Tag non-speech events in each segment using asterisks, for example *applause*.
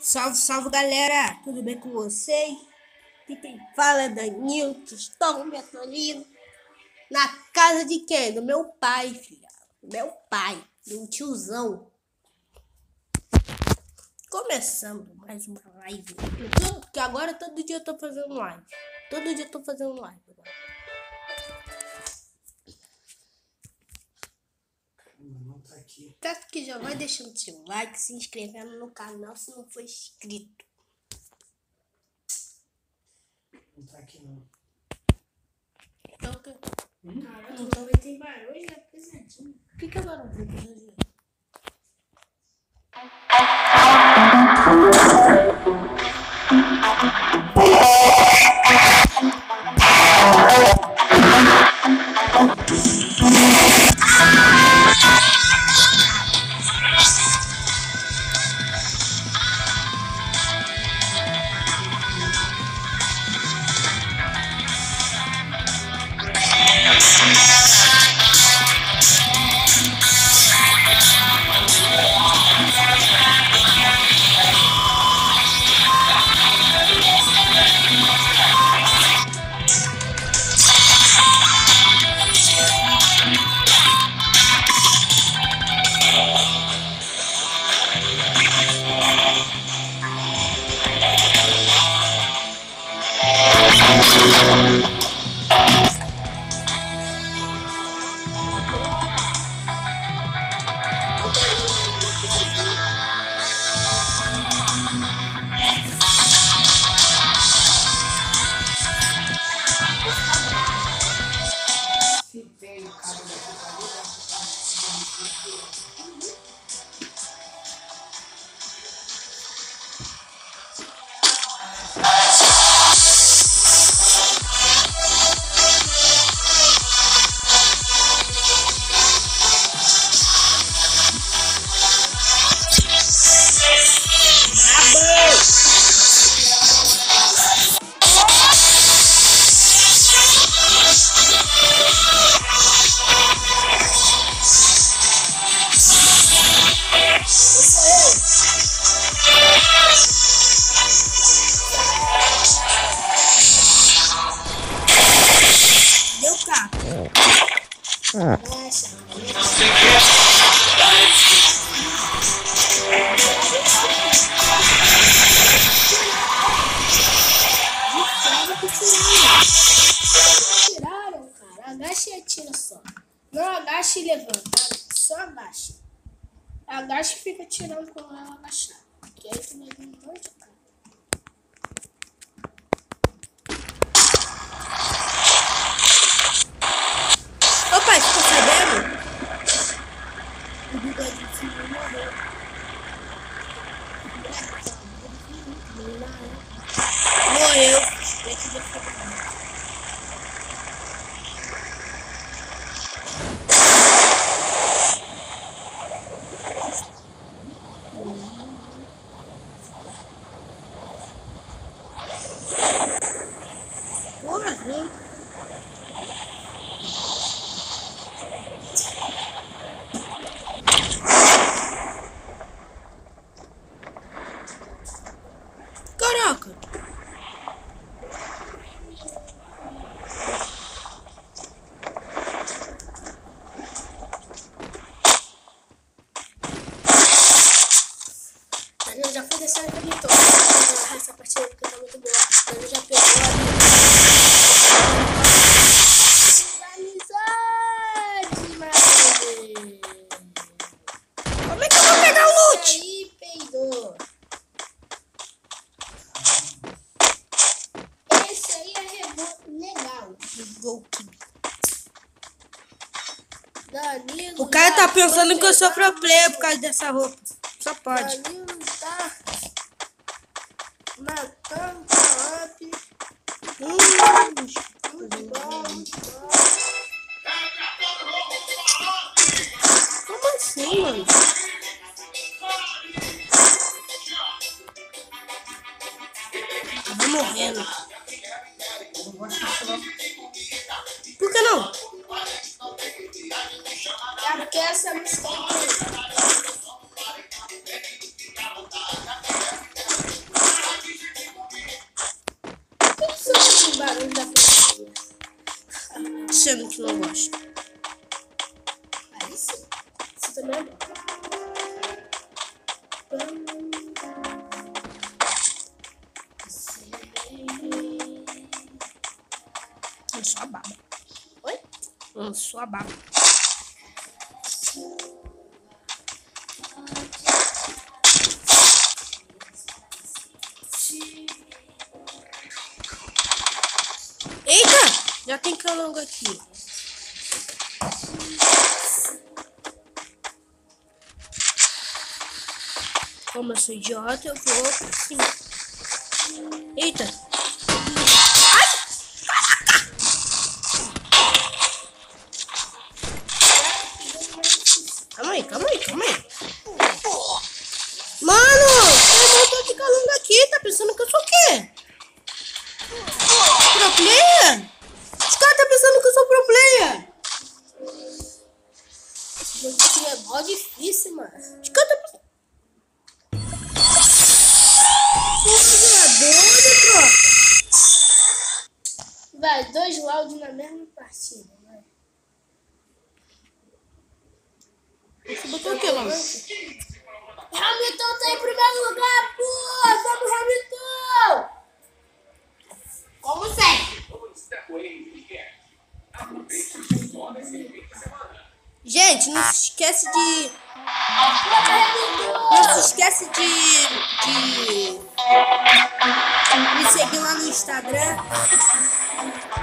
Salve, salve galera! Tudo bem com vocês? Aqui quem fala é Danilo, me atualizando na casa de quem? Do meu pai, filha. Meu pai, do tiozão. Começando mais uma live. Que agora todo dia eu tô fazendo live. Todo dia eu tô fazendo live tá aqui. Peço que já vai deixando seu like, se inscrevendo no canal se não for inscrito. Não tá aqui não. Então, que- Caramba, então vai ter barulho já pesadinho. o que que agora eu vou fazer? Se *laughs* sou pegar pro player por causa dessa roupa. Só pode. Tá como assim, mano? Eu vou morrendo. Por que não? Música é Tu aqui. Como eu sou idiota, eu vou assim. Eita! Calma aí, calma aí, calma aí. Mano, um montão de calango aqui, tá pensando que eu sou o quê? Pro player? Os caras tá pensando que eu sou pro player. Esse jogo aqui é mó difícil, mano. Tá. Porra, doido, tropa. Vai, dois loud na mesma partida, vai. Você botou o que, mano? Hamilton tá em primeiro lugar, pô! Vamos, Hamilton! Como sempre. Gente, não se esquece de... Não se esquece de... de... Me seguir lá no Instagram.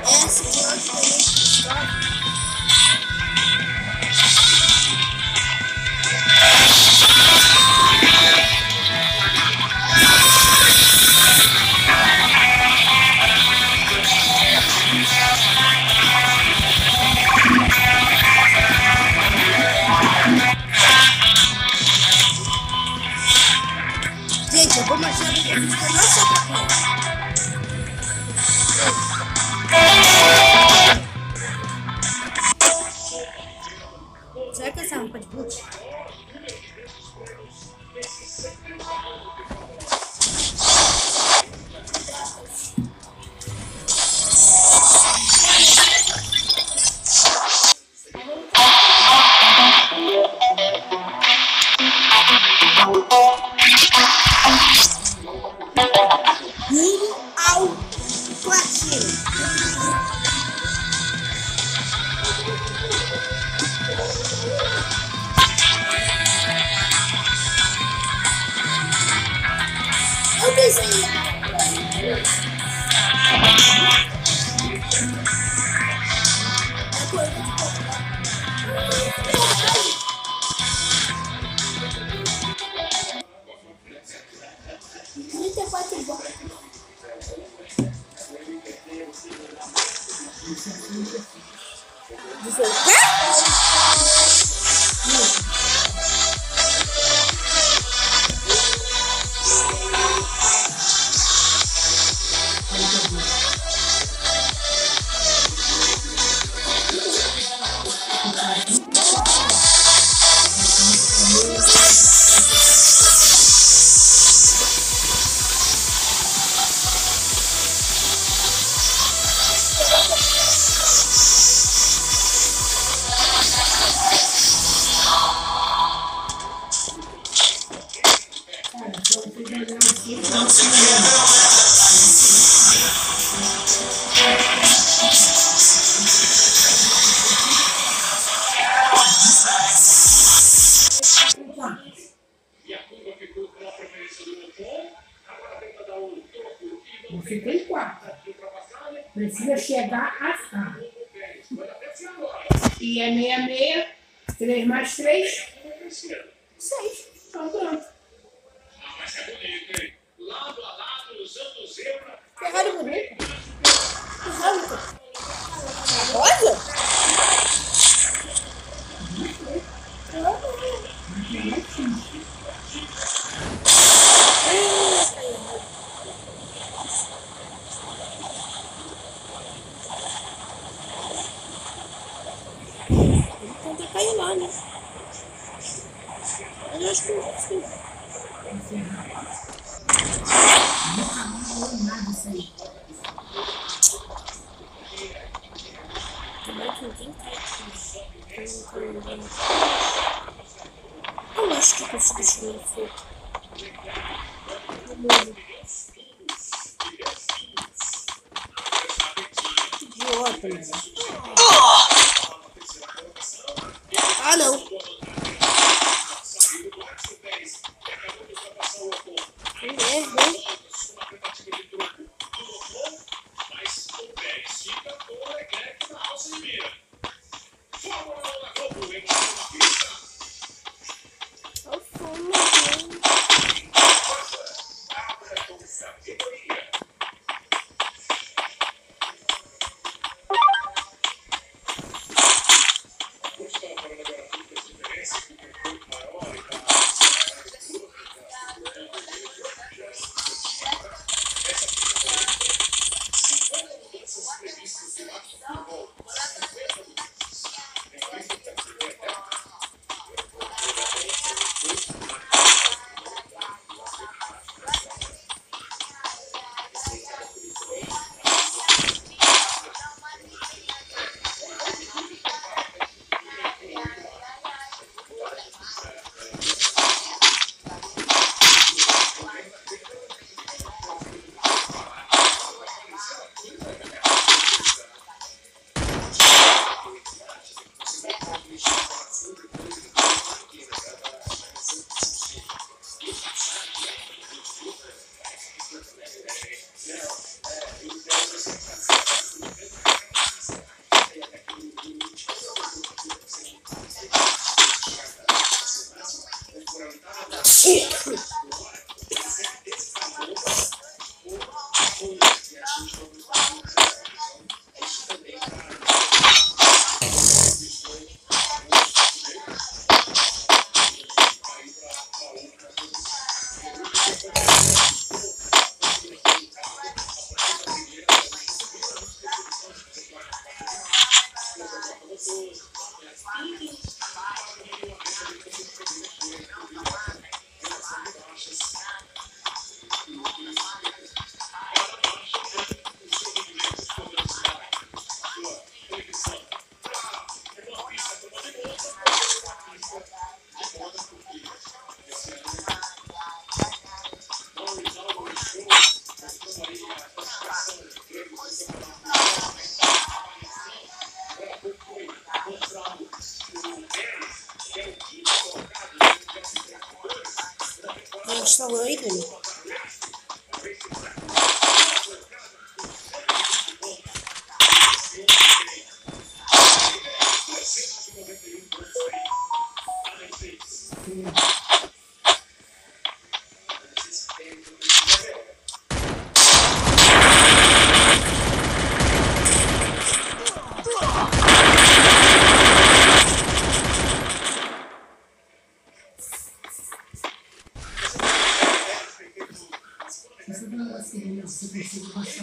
S de onde tem história. Gente, E é meia meia. Três mais três. Seis. Então pronto. Ferrari bonito. Olha! Então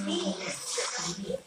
你。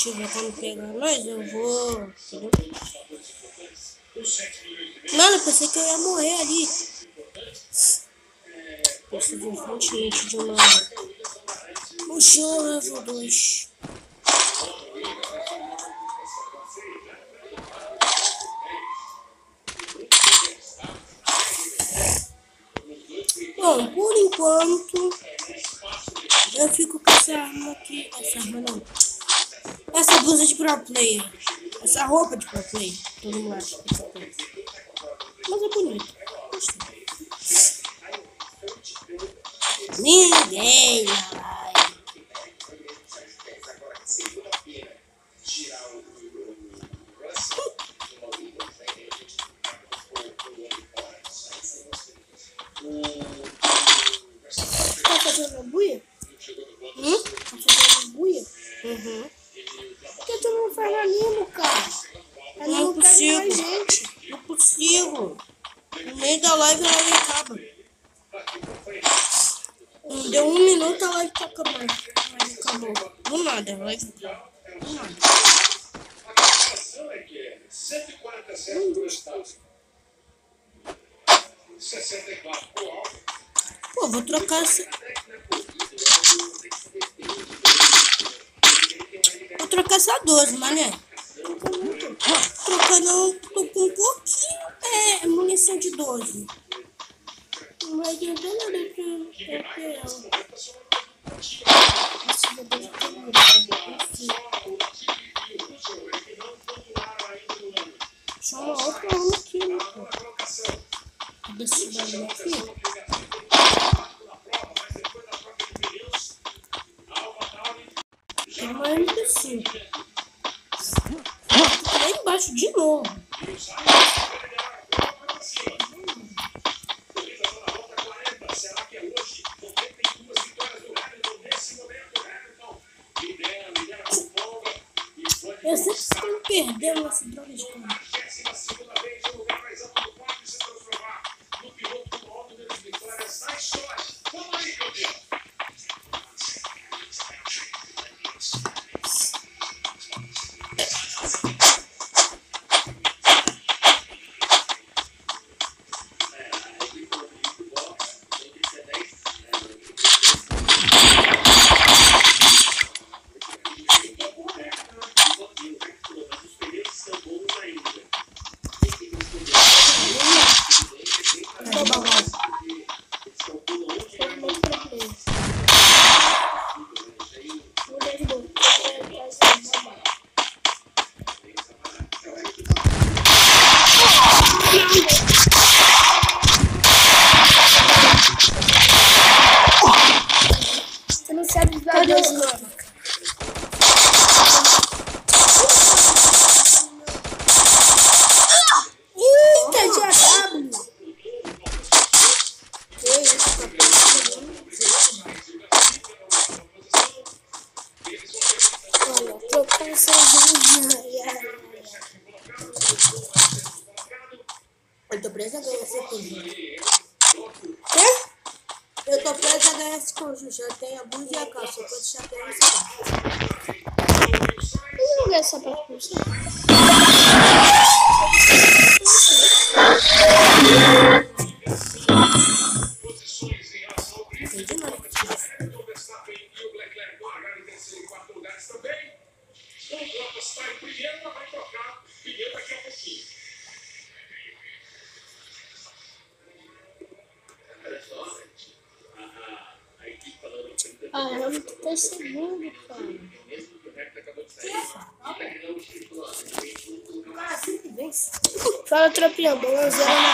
tiver como pegar nós, eu vou. Entendeu? Mano, eu pensei que eu ia morrer ali. Preciso urgentemente de uma. Mochila né, level 2. Bom, por enquanto, eu fico com essa arma aqui. Essa arma não. Essa blusa de pro player. Essa roupa de pro player. Todo mundo acha que é pro Mas é bonito. Gostei. Pô, vou trocar essa. Vou trocar essa 12, mané. Trocar não, tô com um pouquinho. É, munição de 12. Não vai adiantar nada pra ela. Esse bebê de câmera. Só uma outra arma aqui, né, pô? Cadê aqui? Tem uma MP5. Lá embaixo de novo. Não essa você. Entendi nada. Ah, eu tô segundo, cara. Cara, sempre vence. Fala, zero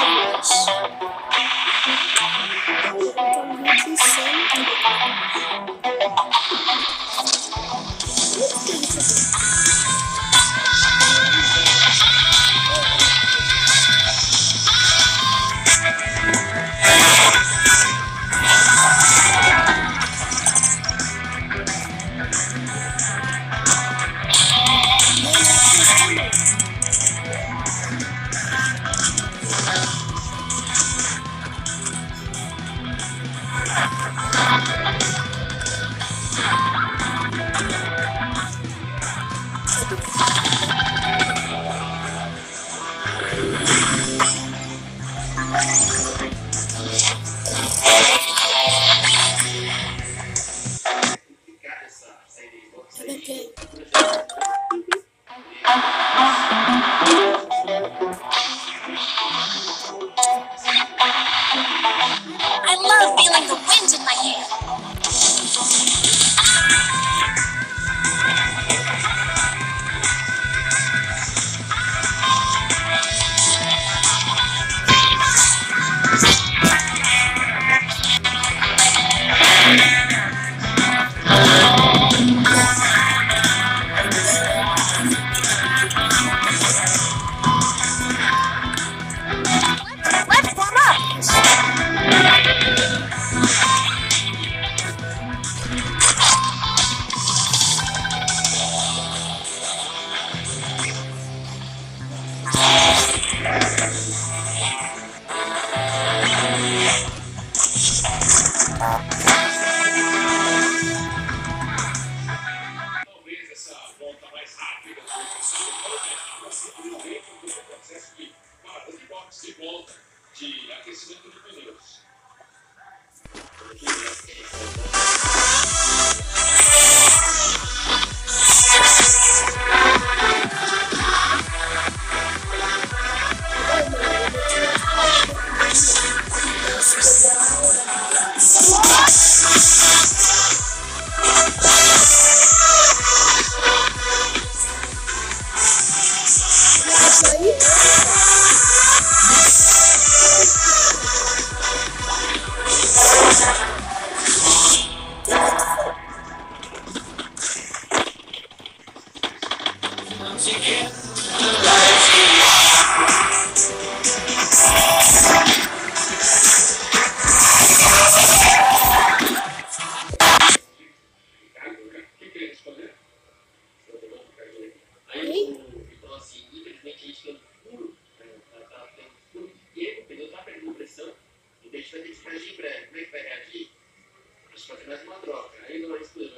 droga, ainda mais plena.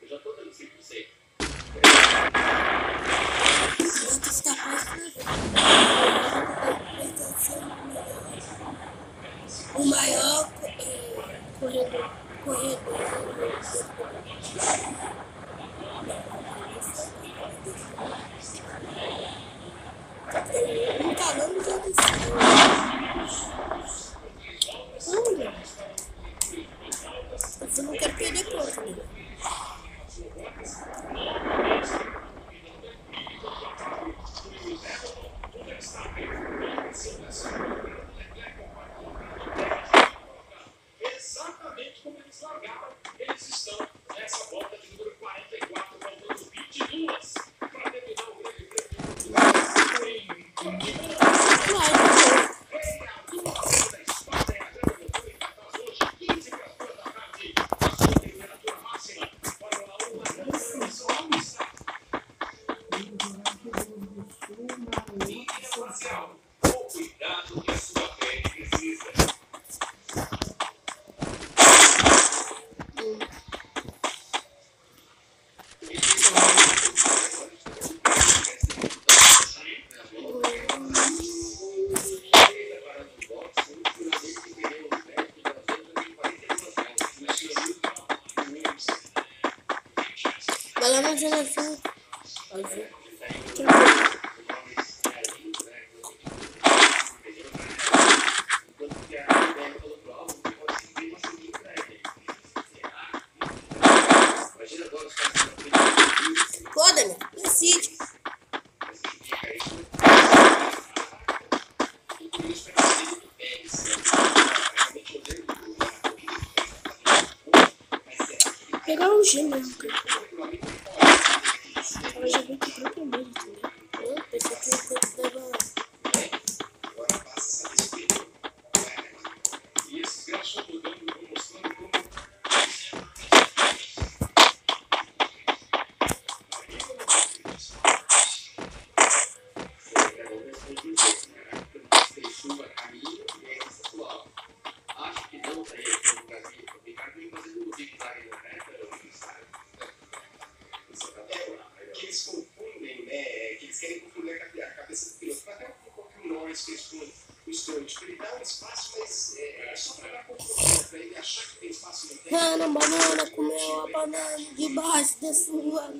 Eu já tô está O maior eh, corredor, corredor. azul, azul. Foda-me, decide. Pegar o gêmeo, cara. que eles confundem. Que eles querem confundir a cabeça do piloto. Até o próprio Norris fez com o Stunt. Ele dá um espaço, mas é, só para dar para ele achar que tem espaço no tempo. Banana, banana, comeu a banana debaixo da sua.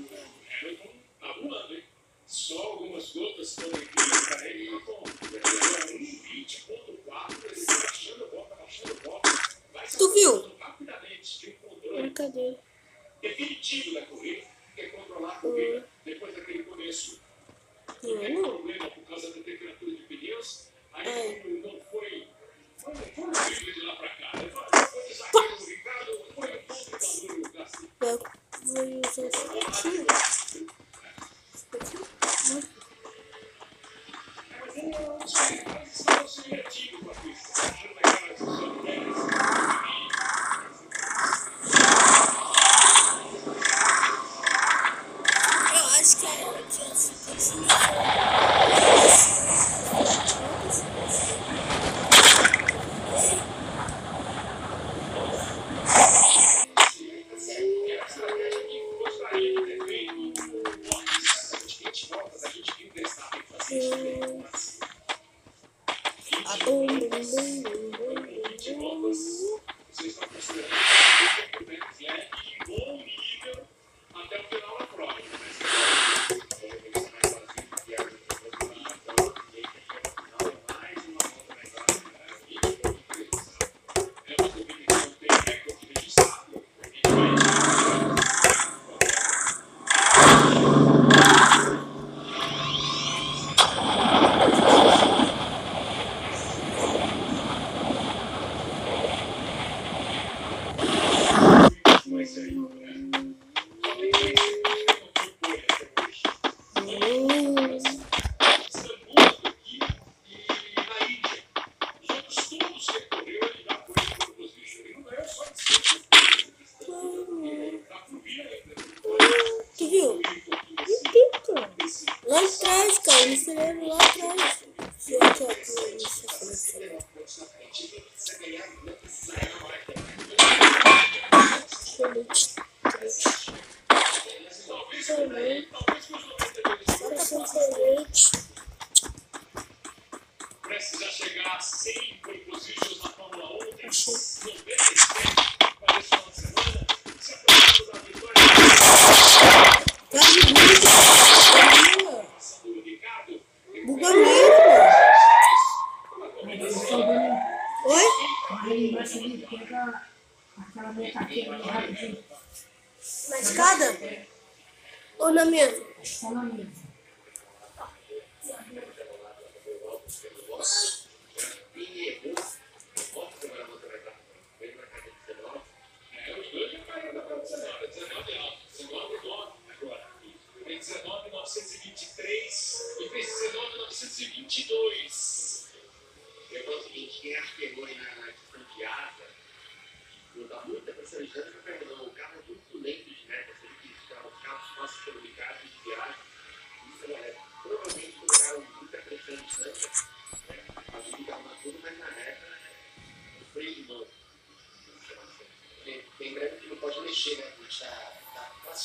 Deixa eu selecionar.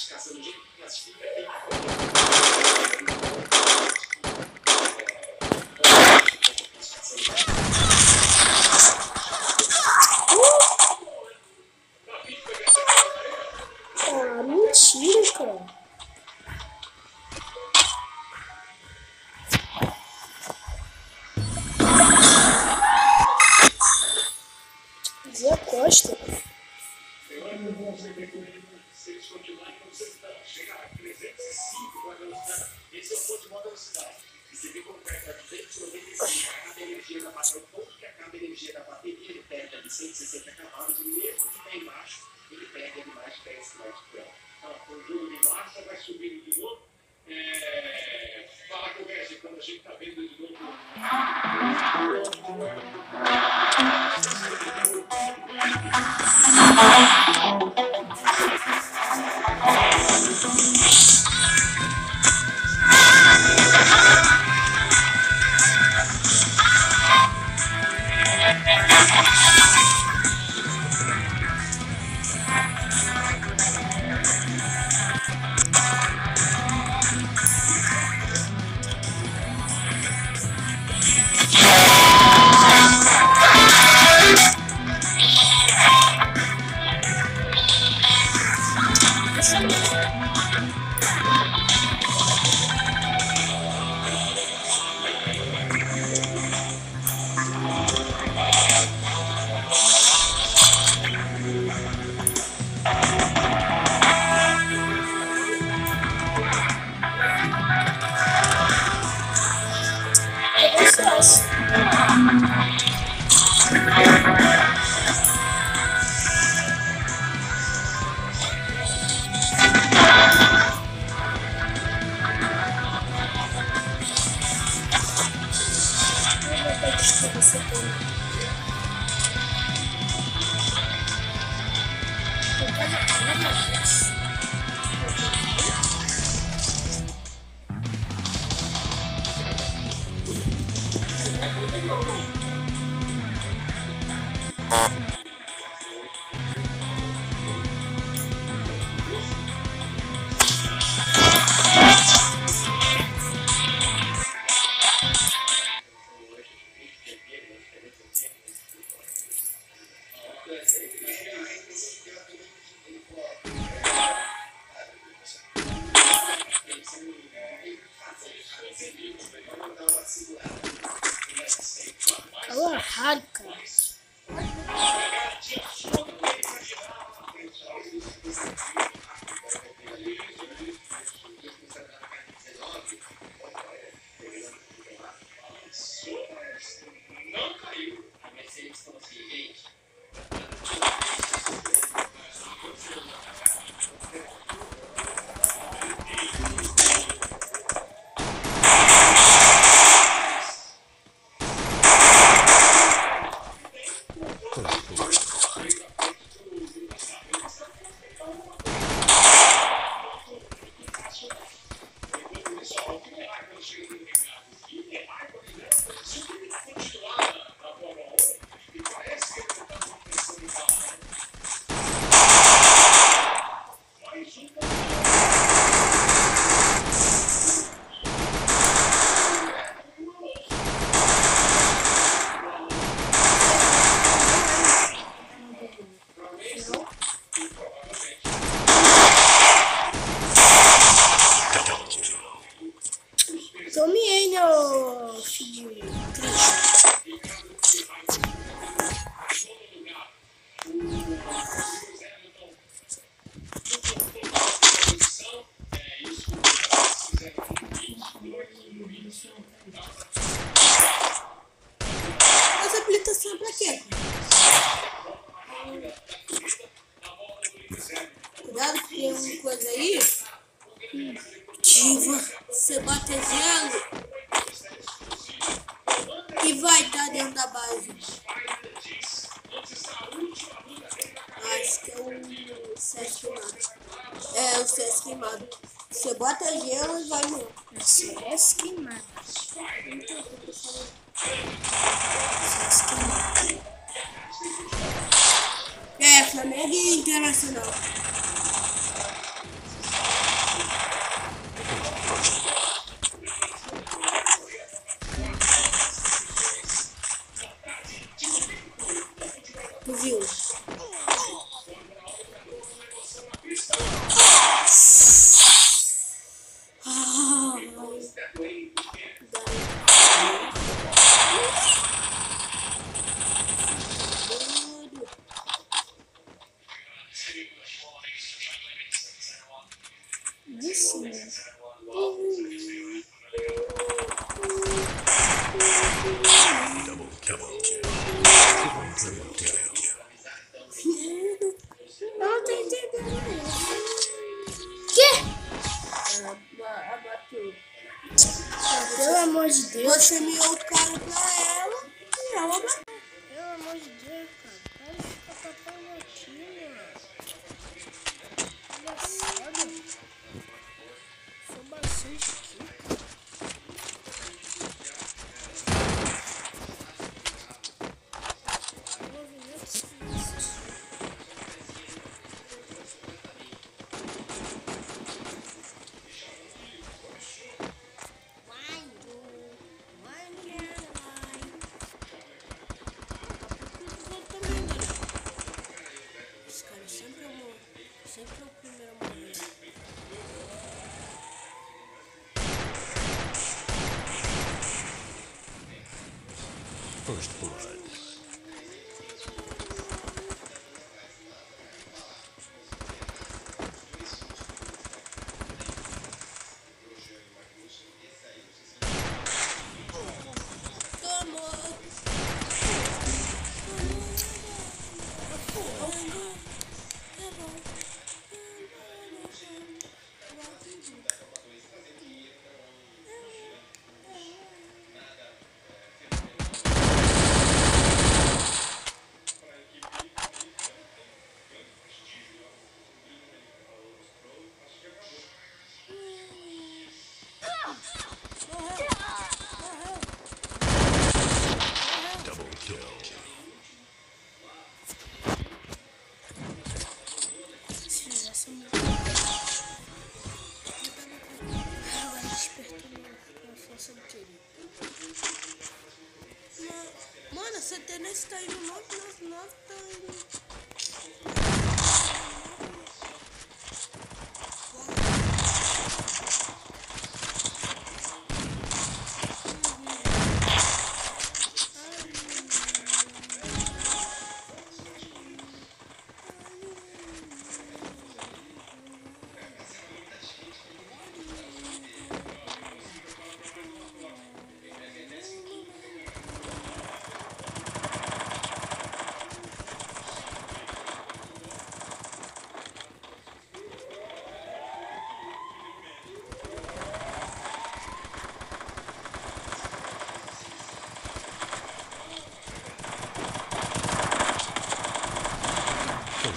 Tá classificação Fala Street. o César queimado. Você bota gelo e vai junto. César é queimado. César queimado. É, Flamengo Internacional.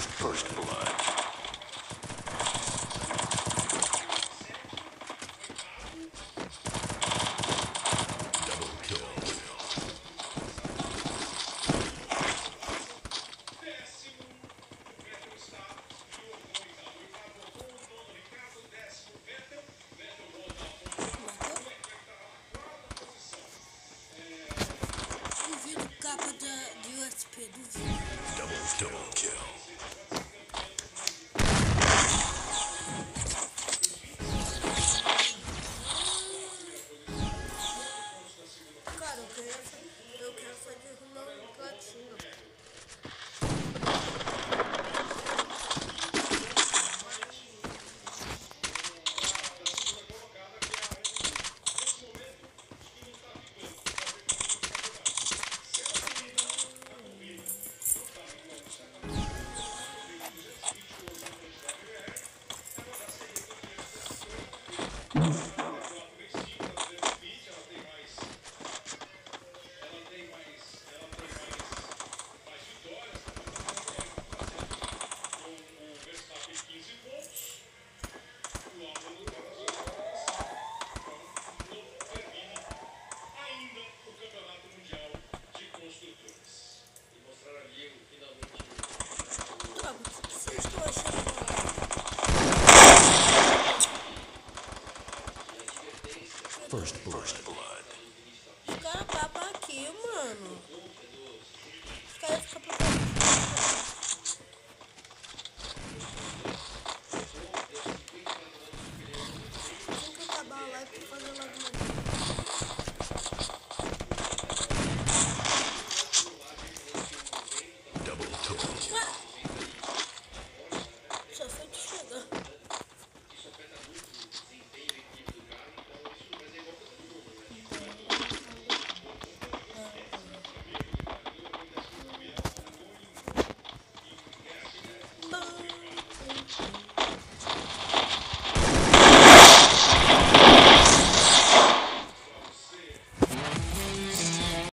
First blood.